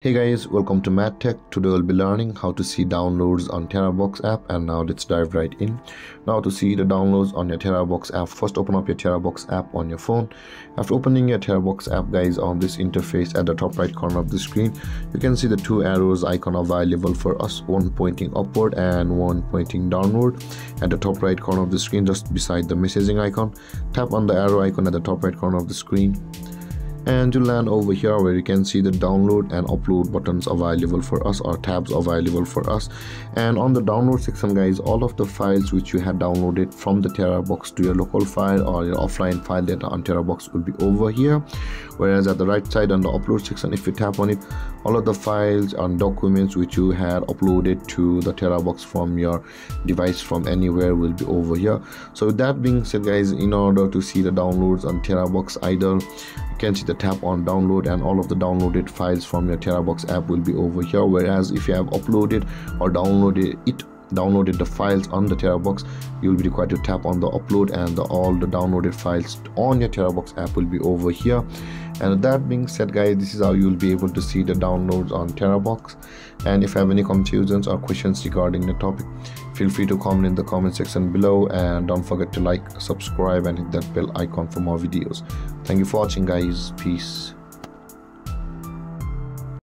Hey guys, welcome to MadTech. Today we'll be learning how to see downloads on TeraBox app and now let's dive right in. Now to see the downloads on your TeraBox app, first open up your TeraBox app on your phone. After opening your TeraBox app guys on this interface at the top right corner of the screen, you can see the two arrows icon available for us, one pointing upward and one pointing downward. At the top right corner of the screen just beside the messaging icon, tap on the arrow icon at the top right corner of the screen and you land over here where you can see the download and upload buttons available for us or tabs available for us. And on the download section guys all of the files which you had downloaded from the terabox to your local file or your offline file data on terabox will be over here. Whereas at the right side on the upload section if you tap on it all of the files and documents which you had uploaded to the terabox from your device from anywhere will be over here. So with that being said guys in order to see the downloads on terabox either can see the tap on download and all of the downloaded files from your terabox app will be over here. Whereas if you have uploaded or downloaded it downloaded the files on the terabox you'll be required to tap on the upload and the, all the downloaded files on your terabox app will be over here. And that being said guys this is how you'll be able to see the downloads on terabox and if you have any confusions or questions regarding the topic feel free to comment in the comment section below. And don't forget to like subscribe and hit that bell icon for more videos. Thank you for watching guys. Peace